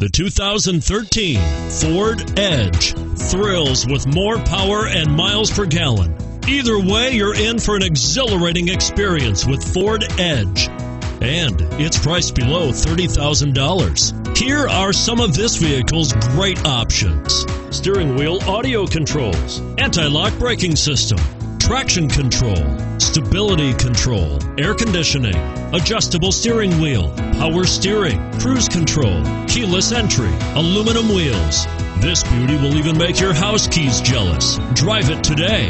The 2013 Ford Edge thrills with more power and miles per gallon. Either way, you're in for an exhilarating experience with Ford Edge. And it's priced below $30,000. Here are some of this vehicle's great options steering wheel audio controls, anti lock braking system, traction control, stability control, air conditioning, adjustable steering wheel, power steering, cruise control, keyless entry, aluminum wheels. This beauty will even make your house keys jealous. Drive it today.